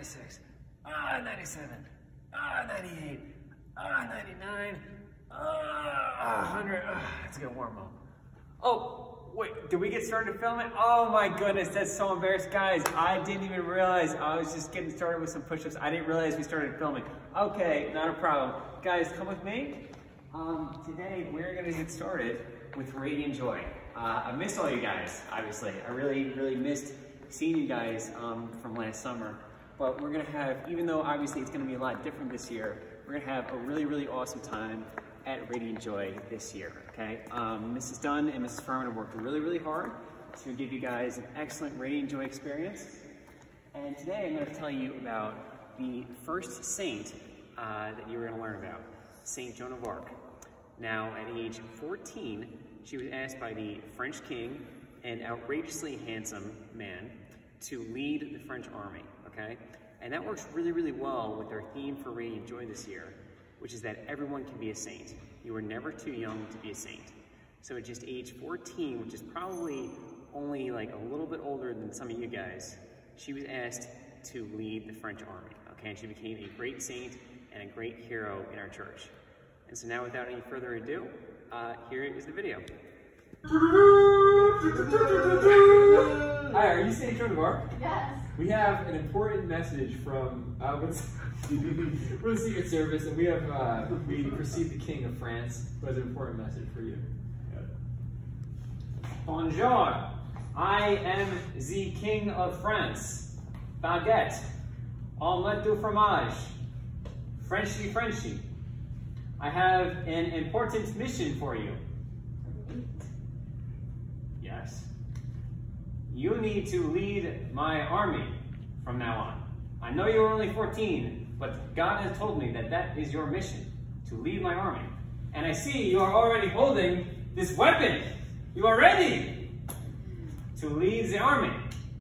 96, ah, 97, ah, 98, ah, 99, ah, 100. Ah, let's get warm up. Oh, wait, did we get started filming? Oh my goodness, that's so embarrassing. Guys, I didn't even realize I was just getting started with some push-ups. I didn't realize we started filming. Okay, not a problem. Guys, come with me. Um, today, we're gonna get started with Radiant Joy. Uh, I missed all you guys, obviously. I really, really missed seeing you guys um, from last summer. But we're gonna have, even though obviously it's gonna be a lot different this year, we're gonna have a really, really awesome time at Radiant Joy this year, okay? Um, Mrs. Dunn and Mrs. Furman have worked really, really hard to give you guys an excellent Radiant Joy experience. And today I'm gonna tell you about the first saint uh, that you're gonna learn about, Saint Joan of Arc. Now, at age 14, she was asked by the French king, an outrageously handsome man, to lead the French army, okay? And that works really, really well with their theme for Radiant Joy this year, which is that everyone can be a saint. You are never too young to be a saint. So at just age 14, which is probably only like a little bit older than some of you guys, she was asked to lead the French army, okay? And she became a great saint and a great hero in our church. And so now without any further ado, uh, here is the video. Hi, are you St. Joan of Arc? Yes. We have an important message from uh, what's we're the Secret Service, and we have uh, we received the King of France, who has an important message for you. Bonjour, I am the King of France. Baguette, omelette du fromage, Frenchy Frenchy. I have an important mission for you. Yes. You need to lead my army from now on. I know you're only 14, but God has told me that that is your mission, to lead my army. And I see you are already holding this weapon. You are ready to lead the army.